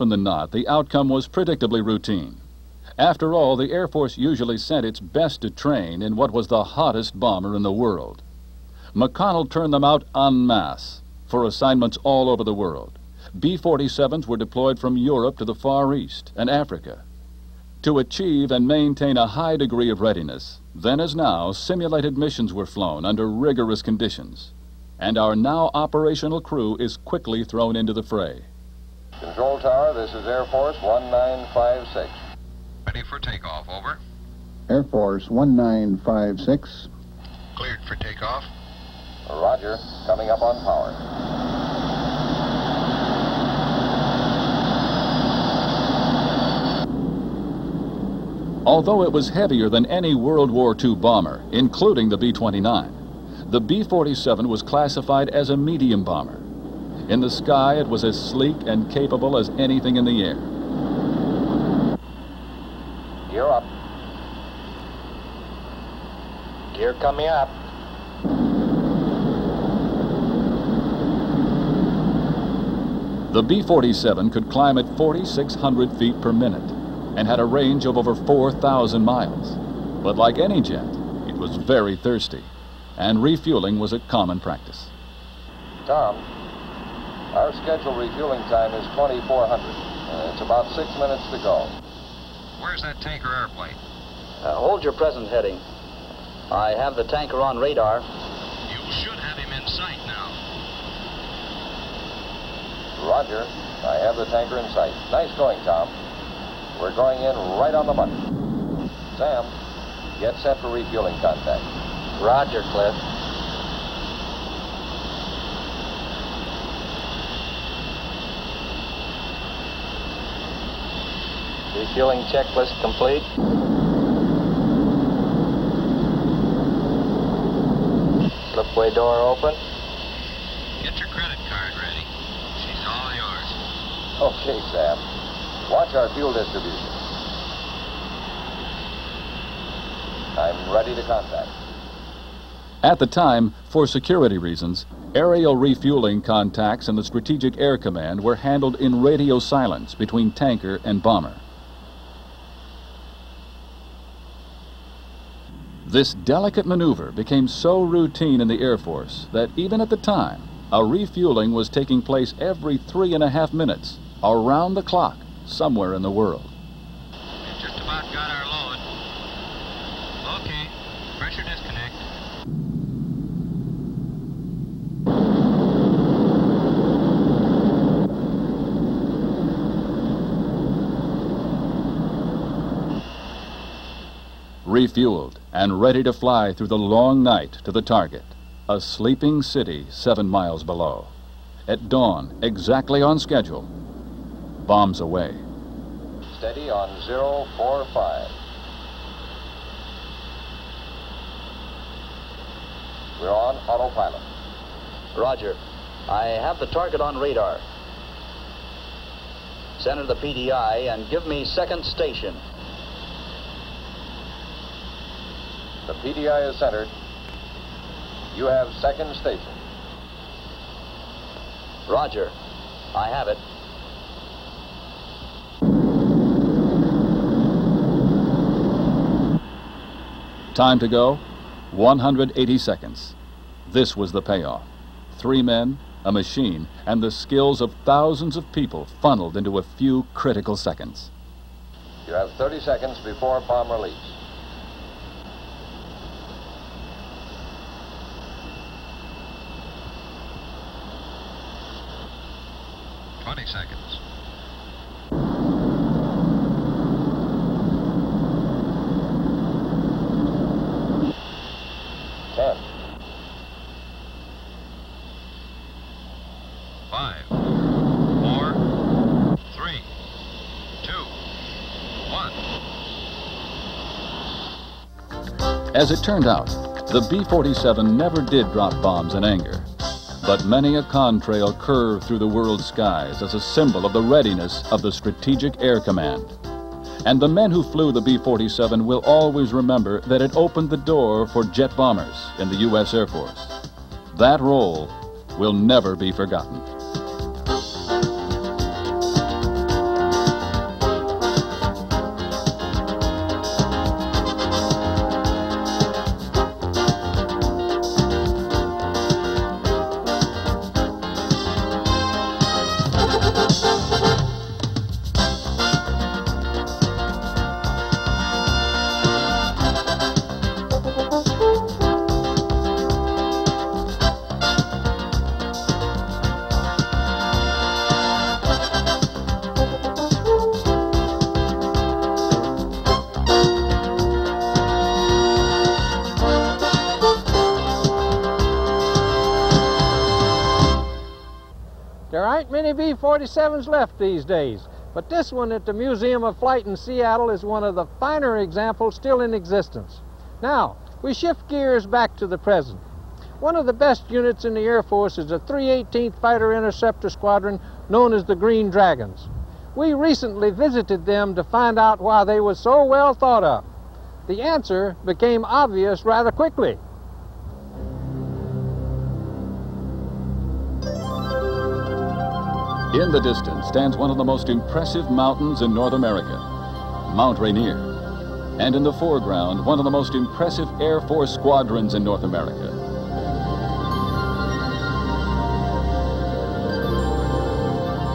Often than not, the outcome was predictably routine. After all, the Air Force usually sent its best to train in what was the hottest bomber in the world. McConnell turned them out en masse for assignments all over the world. B 47s were deployed from Europe to the Far East and Africa. To achieve and maintain a high degree of readiness, then as now, simulated missions were flown under rigorous conditions. And our now operational crew is quickly thrown into the fray. Control Tower, this is Air Force 1956. Ready for takeoff, over. Air Force 1956. Cleared for takeoff. Roger, coming up on power. Although it was heavier than any World War II bomber, including the B 29, the B 47 was classified as a medium bomber. In the sky, it was as sleek and capable as anything in the air. Gear up. Gear coming up. The B 47 could climb at 4,600 feet per minute and had a range of over 4,000 miles. But like any jet, it was very thirsty, and refueling was a common practice. Tom, our scheduled refueling time is 2400. Uh, it's about six minutes to go. Where's that tanker airplane? Uh, hold your present heading. I have the tanker on radar. You should have him in sight now. Roger, I have the tanker in sight. Nice going, Tom. We're going in right on the button. Sam, get set for refueling contact. Roger, Cliff. Refueling checklist complete. Slipway door open. Get your credit card ready. She's all yours. Okay, Sam. Watch our fuel distribution. I'm ready to contact. At the time, for security reasons, aerial refueling contacts and the Strategic Air Command were handled in radio silence between tanker and bomber. This delicate maneuver became so routine in the Air Force that even at the time, a refueling was taking place every three and a half minutes, around the clock, somewhere in the world. Just about got our load. Okay, pressure disconnect. Refueled and ready to fly through the long night to the target, a sleeping city seven miles below. At dawn, exactly on schedule, bombs away. Steady on 045. We're on autopilot. Roger. I have the target on radar. Center the PDI and give me second station. The PDI is centered. You have second station. Roger. I have it. Time to go 180 seconds. This was the payoff. Three men, a machine, and the skills of thousands of people funneled into a few critical seconds. You have 30 seconds before bomb release. Twenty seconds. Ten. Five. Four. Three. Two. One. As it turned out, the B 47 never did drop bombs in anger. But many a contrail curved through the world's skies as a symbol of the readiness of the Strategic Air Command. And the men who flew the B 47 will always remember that it opened the door for jet bombers in the U.S. Air Force. That role will never be forgotten. Many B 47s left these days, but this one at the Museum of Flight in Seattle is one of the finer examples still in existence. Now, we shift gears back to the present. One of the best units in the Air Force is the 318th Fighter Interceptor Squadron, known as the Green Dragons. We recently visited them to find out why they were so well thought of. The answer became obvious rather quickly. In the distance stands one of the most impressive mountains in North America, Mount Rainier. And in the foreground, one of the most impressive Air Force squadrons in North America.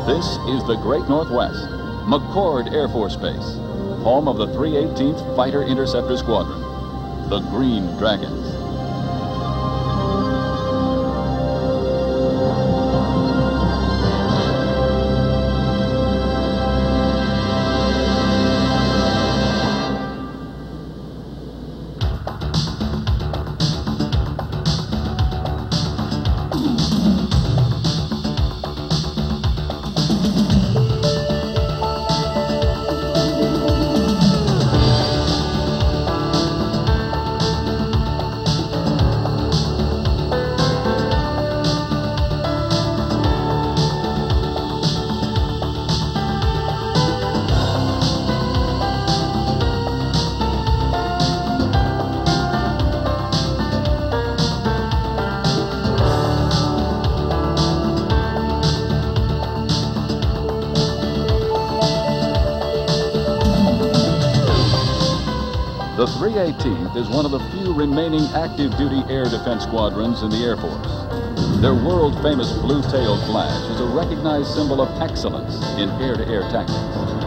This is the Great Northwest, McChord Air Force Base, home of the 318th Fighter Interceptor Squadron, the Green Dragons. Is one of the few remaining active duty air defense squadrons in the Air Force. Their world famous blue tailed flash is a recognized symbol of excellence in air to air tactics.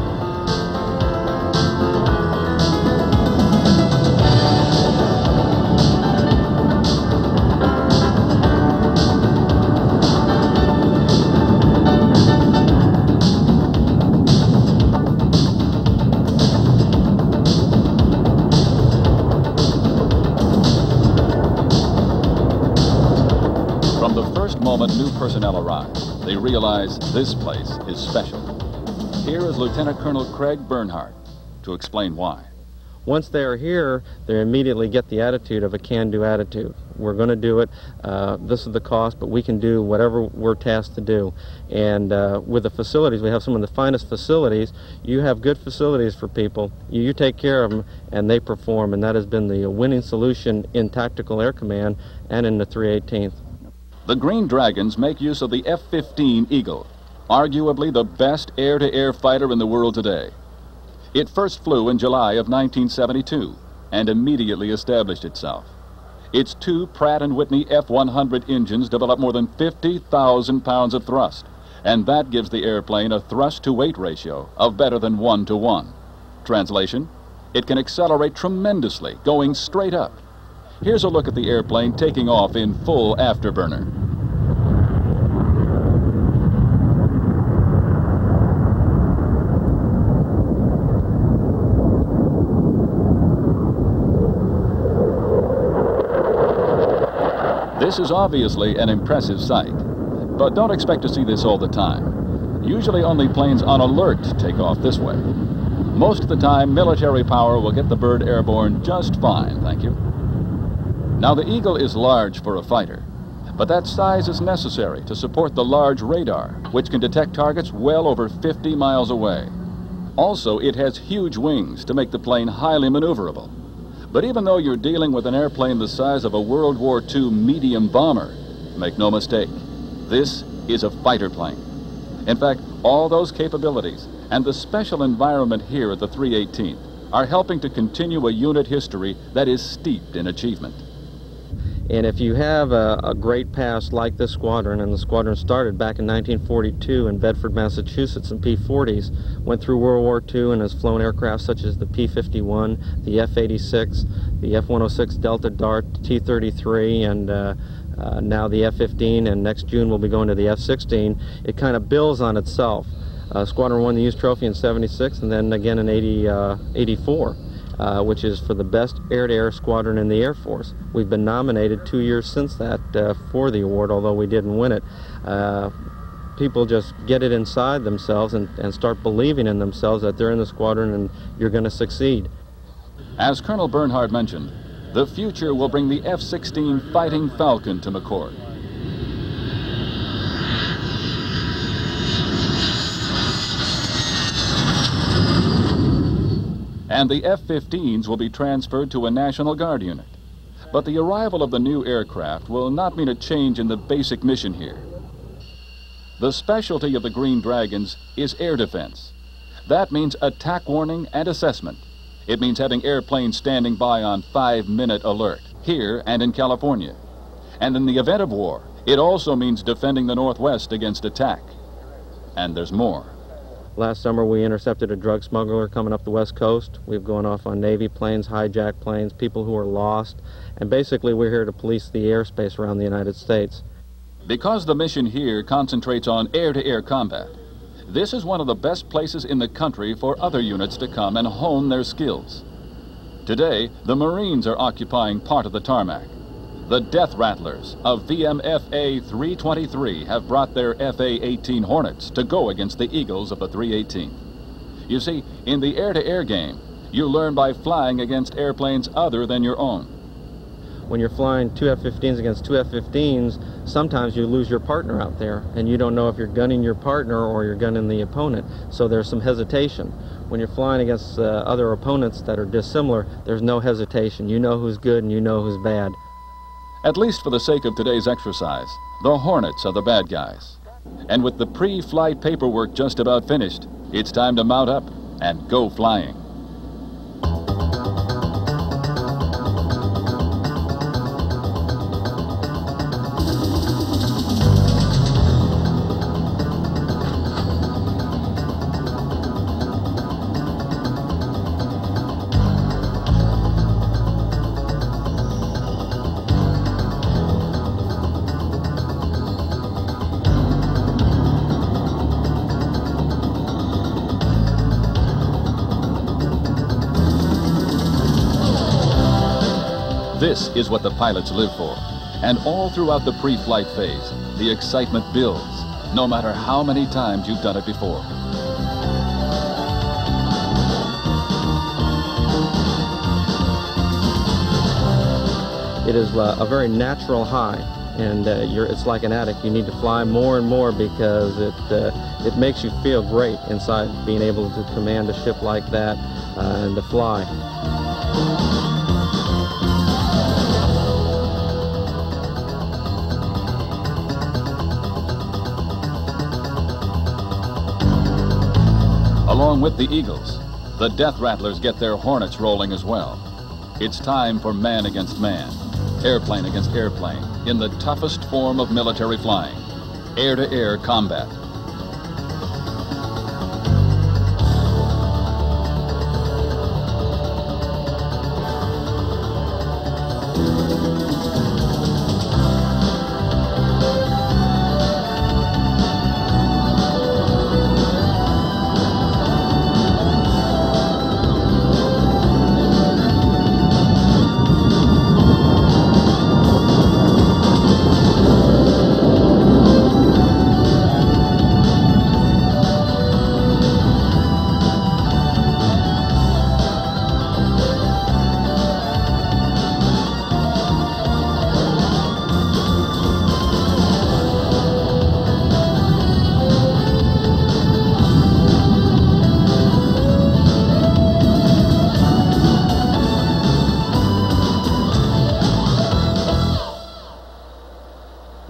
Arrive, they realize this place is special. Here is Lieutenant Colonel Craig Bernhardt to explain why. Once they are here, they immediately get the attitude of a can-do attitude. We're going to do it. Uh, this is the cost, but we can do whatever we're tasked to do. And uh, with the facilities, we have some of the finest facilities. You have good facilities for people. You, you take care of them, and they perform. And that has been the winning solution in Tactical Air Command and in the 318th. The Green Dragons make use of the F 15 Eagle, arguably the best air to air fighter in the world today. It first flew in July of 1972 and immediately established itself. Its two Pratt & Whitney F-100 engines develop more than 50,000 pounds of thrust, and that gives the airplane a thrust-to-weight ratio of better than 1 to 1. Translation, it can accelerate tremendously, going straight up. Here's a look at the airplane taking off in full afterburner. This is obviously an impressive sight, but don't expect to see this all the time. Usually only planes on alert take off this way. Most of the time, military power will get the bird airborne just fine, thank you. Now, the Eagle is large for a fighter, but that size is necessary to support the large radar, which can detect targets well over 50 miles away. Also, it has huge wings to make the plane highly maneuverable. But even though you're dealing with an airplane the size of a World War II medium bomber, make no mistake, this is a fighter plane. In fact, all those capabilities and the special environment here at the 318th are helping to continue a unit history that is steeped in achievement. And if you have a, a, great past like this squadron, and the squadron started back in 1942 in Bedford, Massachusetts in P-40s, went through World War II and has flown aircraft such as the P-51, the F-86, the F-106 Delta Dart, T-33, and uh, uh, now the F-15, and next June we'll be going to the F-16. It kind of builds on itself. Uh, squadron won the Hughes Trophy in 76 and then again in 80, uh, 84 uh, which is for the best air-to-air squadron in the Air Force. We've been nominated two years since that uh, for the award, although we didn't win it. Uh, people just get it inside themselves and, and start believing in themselves that they're in the squadron and you're going to succeed. As Colonel Bernhard mentioned, the future will bring the F-16 Fighting Falcon to McChord. And the F-15s will be transferred to a National Guard unit. But the arrival of the new aircraft will not mean a change in the basic mission here. The specialty of the Green Dragons is air defense. That means attack warning and assessment. It means having airplanes standing by on five-minute alert, here and in California. And in the event of war, it also means defending the Northwest against attack. And there's more. Last summer, we intercepted a drug smuggler coming up the west coast. We've gone off on Navy planes, hijacked planes, people who are lost, and basically we're here to police the airspace around the United States. Because the mission here concentrates on air-to-air -air combat, this is one of the best places in the country for other units to come and hone their skills. Today, the Marines are occupying part of the tarmac. The Death Rattlers of VMFA 323 have brought their FA-18 Hornets to go against the Eagles of the 318. You see, in the air-to-air -air game, you learn by flying against airplanes other than your own. When you're flying two F-15s against two F-15s, sometimes you lose your partner out there, and you don't know if you're gunning your partner or you're gunning the opponent, so there's some hesitation. When you're flying against uh, other opponents that are dissimilar, there's no hesitation. You know who's good and you know who's bad. At least for the sake of today's exercise, the Hornets are the bad guys. And with the pre-flight paperwork just about finished, it's time to mount up and go flying. Is what the pilots live for. And all throughout the pre-flight phase, the excitement builds, no matter how many times you've done it before. It is uh, a very natural high, and uh, it's like an addict. You need to fly more and more because it uh, it makes you feel great inside being able to command a ship like that uh, and to fly. Along with the Eagles, the Death Rattlers get their Hornets rolling as well. It's time for man against man airplane against airplane, in the toughest form of military flying, air-to-air -air combat.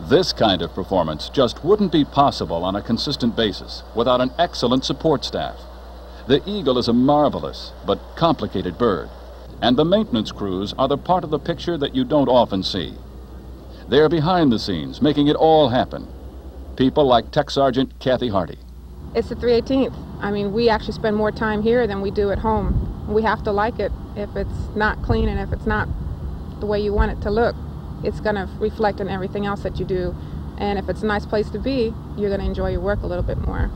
This kind of performance just wouldn't be possible on a consistent basis without an excellent support staff. The Eagle is a marvelous but complicated bird, and the maintenance crews are the part of the picture that you don't often see. They're behind the scenes, making it all happen. People like Tech Sergeant Kathy Hardy. It's the 318th. I mean, we actually spend more time here than we do at home. We have to like it. If it's not clean and if it's not the way you want it to look, it's going to reflect on everything else that you do. And if it's a nice place to be, you're going to enjoy your work a little bit more.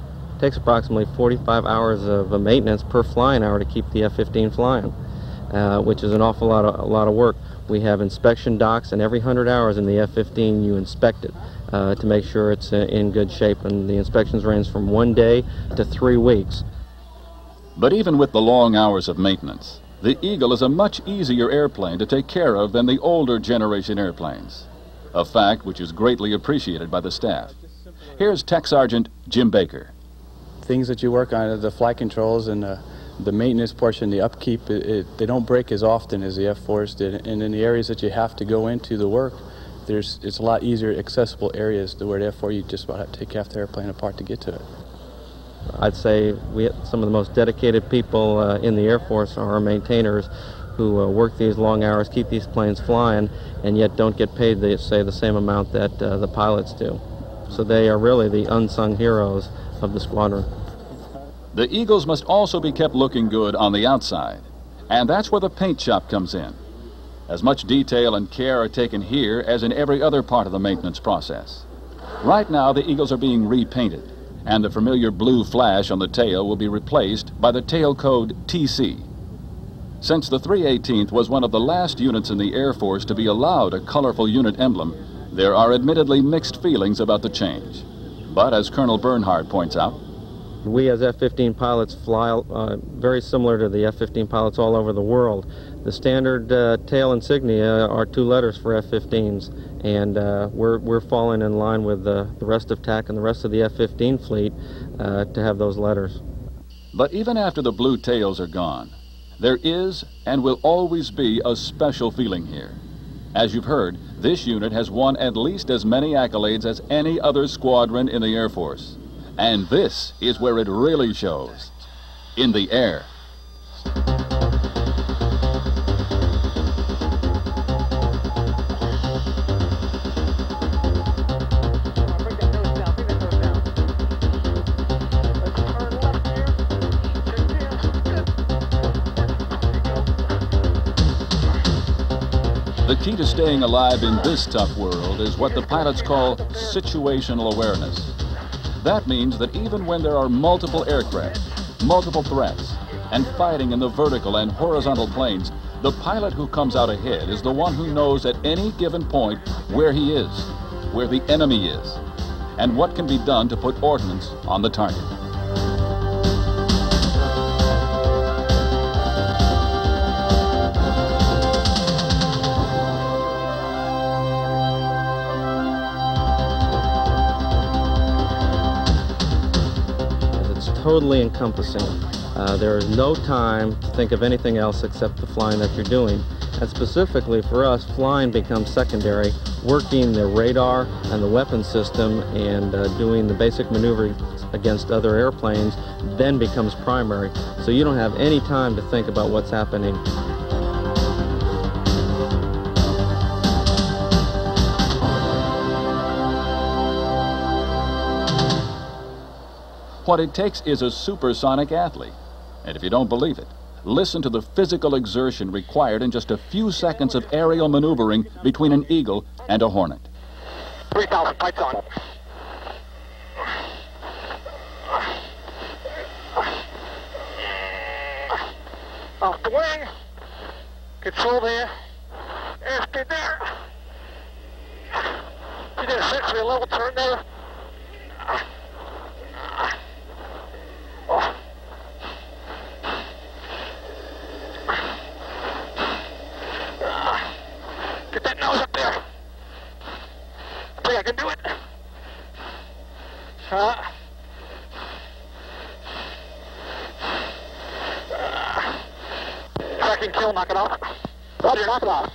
It takes approximately 45 hours of maintenance per flying hour to keep the F-15 flying, uh, which is an awful lot of, a lot of work. We have inspection docks, and every 100 hours in the F-15 you inspect it uh, to make sure it's uh, in good shape. And the inspections range from one day to three weeks. But even with the long hours of maintenance, the Eagle is a much easier airplane to take care of than the older generation airplanes, a fact which is greatly appreciated by the staff. Here's Tech Sergeant Jim Baker. Things that you work on, are the flight controls and the, the maintenance portion, the upkeep, it, it, they don't break as often as the F-4s did. And in the areas that you have to go into the work, there's, it's a lot easier accessible areas to where the F-4 you just about have to take half the airplane apart to get to it. I'd say we some of the most dedicated people uh, in the Air Force are our maintainers who uh, work these long hours, keep these planes flying, and yet don't get paid, the, say, the same amount that uh, the pilots do. So they are really the unsung heroes of the squadron. The Eagles must also be kept looking good on the outside, and that's where the paint shop comes in. As much detail and care are taken here as in every other part of the maintenance process. Right now, the Eagles are being repainted and the familiar blue flash on the tail will be replaced by the tail code TC. Since the 318th was one of the last units in the Air Force to be allowed a colorful unit emblem, there are admittedly mixed feelings about the change. But as Colonel Bernhardt points out, we as F-15 pilots fly uh, very similar to the F-15 pilots all over the world. The standard uh, tail insignia are two letters for F-15s, and uh, we're, we're falling in line with the, the rest of TAC and the rest of the F-15 fleet uh, to have those letters. But even after the blue tails are gone, there is and will always be a special feeling here. As you've heard, this unit has won at least as many accolades as any other squadron in the Air Force. And this is where it really shows in the air. The key to staying alive in this tough world is what the pilots call situational awareness. That means that even when there are multiple aircraft, multiple threats, and fighting in the vertical and horizontal planes, The pilot who comes out ahead is the one who knows at any given point where he is, where the enemy is, and what can be done to put ordnance on the target. Totally encompassing. Uh, there is no time to think of anything else except the flying that you're doing. And specifically for us, flying becomes secondary. Working the radar and the weapon system and uh, doing the basic maneuvering against other airplanes then becomes primary. So you don't have any time to think about what's happening. What it takes is a supersonic athlete. And if you don't believe it, listen to the physical exertion required in just a few seconds of aerial maneuvering between an Eagle and a Hornet. 3,000, lights on. Off the wing. Control there. Airspeed there. You did a level turn there. Get that nose up there. I think I can do it. Uh, tracking kill, knock it off. Roger, knock it off.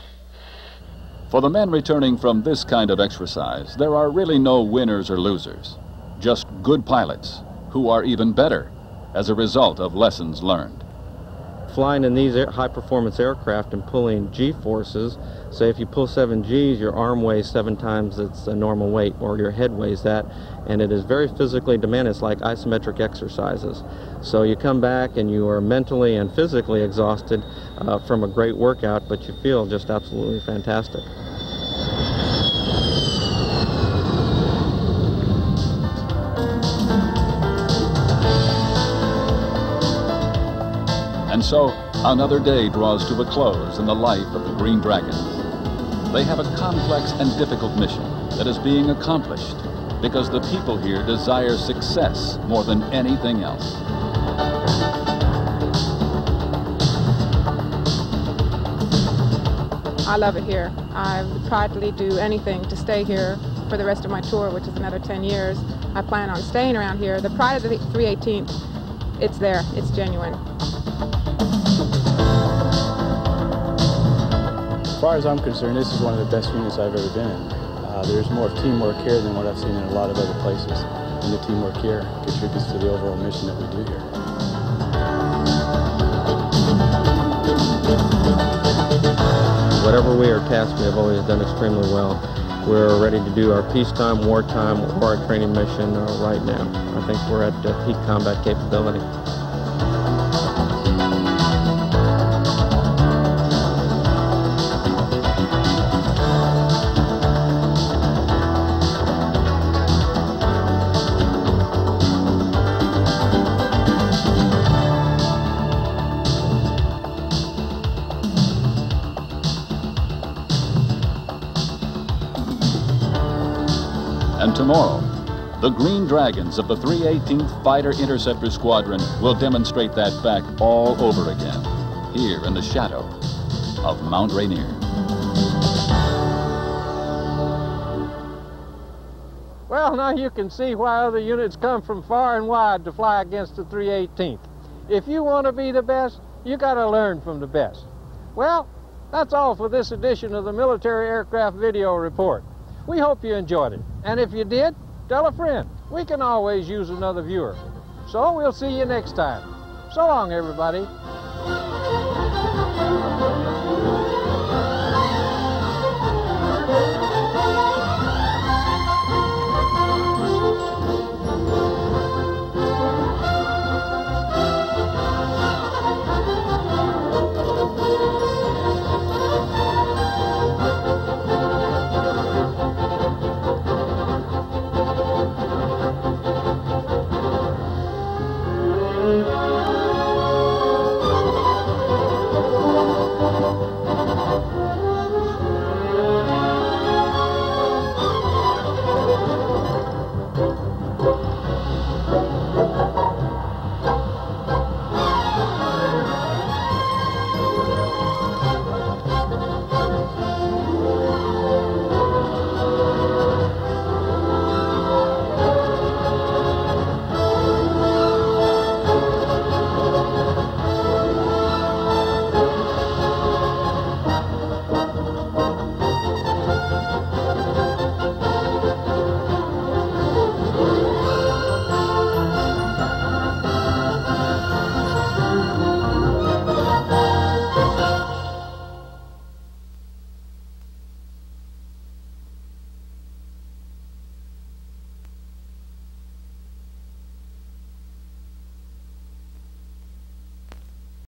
For the men returning from this kind of exercise, there are really no winners or losers, just good pilots who are even better as a result of lessons learned. Flying in these high-performance aircraft and pulling G-forces, say if you pull 7 Gs, your arm weighs seven times its uh, normal weight, or your head weighs that, and it is very physically demanding. It's like isometric exercises. So you come back and you are mentally and physically exhausted uh, from a great workout, but you feel just absolutely fantastic. And so, another day draws to a close in the life of the Green Dragons. They have a complex and difficult mission that is being accomplished because the people here desire success more than anything else. I love it here. I would proudly do anything to stay here for the rest of my tour, which is another 10 years. I plan on staying around here. The pride of the 318th, it's there. It's genuine. As far as I'm concerned, this is one of the best units I've ever been in. Uh, there's more of teamwork here than what I've seen in a lot of other places. And the teamwork here contributes to the overall mission that we do here. Whatever we are tasked, we have always done extremely well. We're ready to do our peacetime, wartime, or our training mission uh, right now. I think we're at uh, peak combat capability. Tomorrow, the Green Dragons of the 318th Fighter Interceptor Squadron will demonstrate that fact all over again, here in the shadow of Mount Rainier. Well, now you can see why other units come from far and wide to fly against the 318th. If you want to be the best, you got to learn from the best. Well, that's all for this edition of the Military Aircraft Video Report. We hope you enjoyed it. And if you did, tell a friend. We can always use another viewer. So we'll see you next time. So long, everybody.